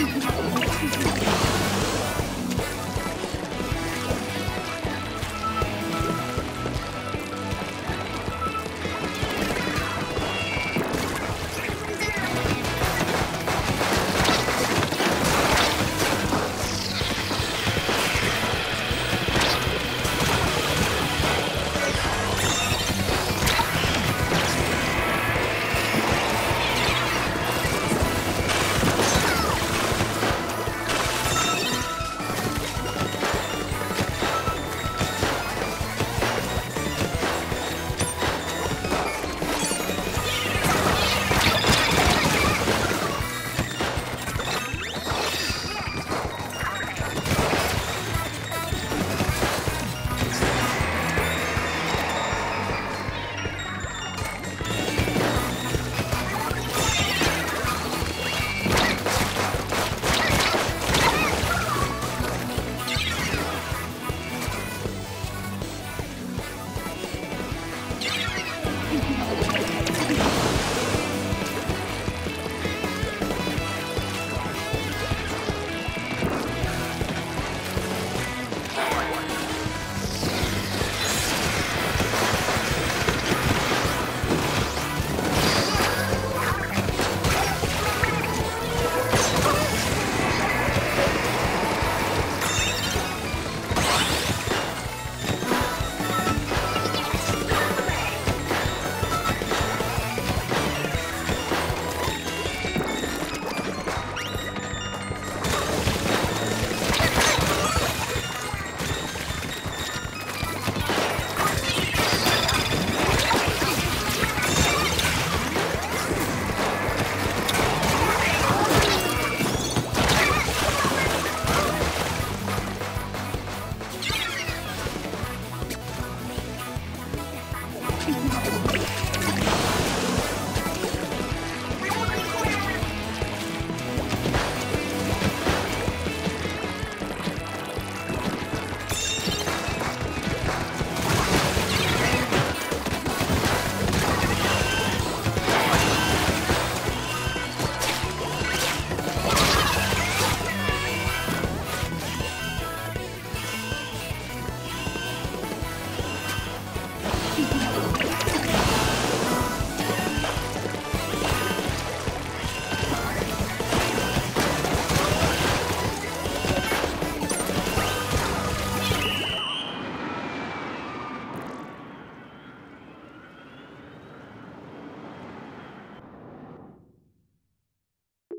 残ってきた。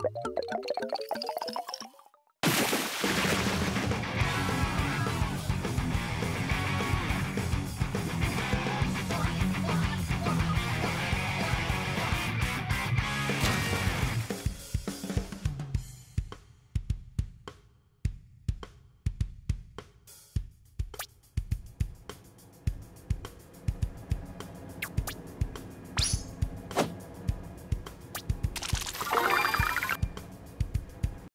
Gracias.